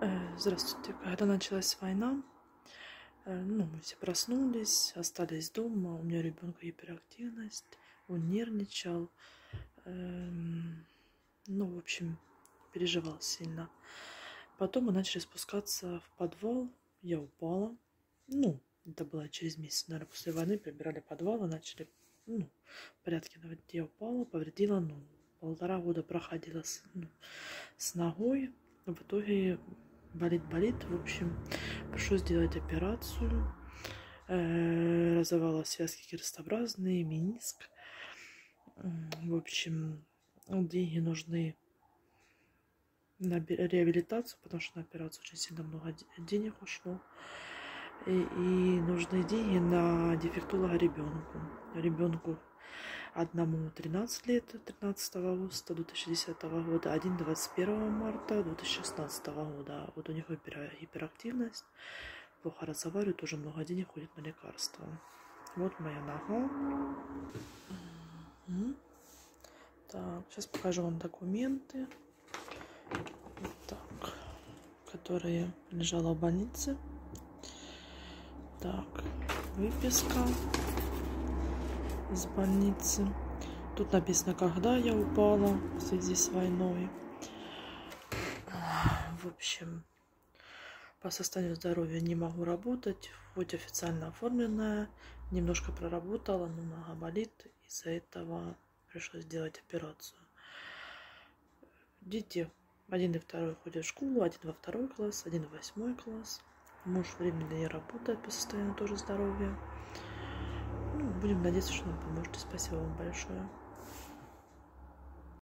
Э, Здравствуйте. Когда началась война, э, ну, мы все проснулись, остались дома. У меня ребенка гиперактивность, он нервничал. Эм, Ну, в общем, переживал сильно. Потом мы начали спускаться в подвал. Я упала. Ну, это было через месяц, наверное, после войны. Прибирали подвал и начали, ну, порядки наводить. Я упала, повредила ногу. Полтора года проходила с, ну, с ногой. В итоге болит-болит. В общем, пришлось сделать операцию. Э, Разорвала связки крестообразные, мениск. М, В общем, деньги нужны на реабилитацию, потому что на операцию очень сильно много де- денег ушло. И, и нужны деньги на дефектолога ребенку. Ребенку одному 13 лет, 13 августа 2010 года, один 21 марта 2016 года. Вот у них гипера- гиперактивность, плохо разговаривает, тоже много денег ходит на лекарства. Вот моя нога. Так, сейчас покажу вам документы, так, которые лежала в больнице. Так, выписка из больницы. Тут написано, когда я упала в связи с войной. В общем, по состоянию здоровья не могу работать, хоть официально оформленная, немножко проработала, но нога болит, из-за этого пришлось сделать операцию. Дети один и второй ходят в школу, один во второй класс, один в восьмой класс. Муж временно не работает по состоянию тоже здоровья. Ну, будем надеяться, что нам поможете. Спасибо вам большое.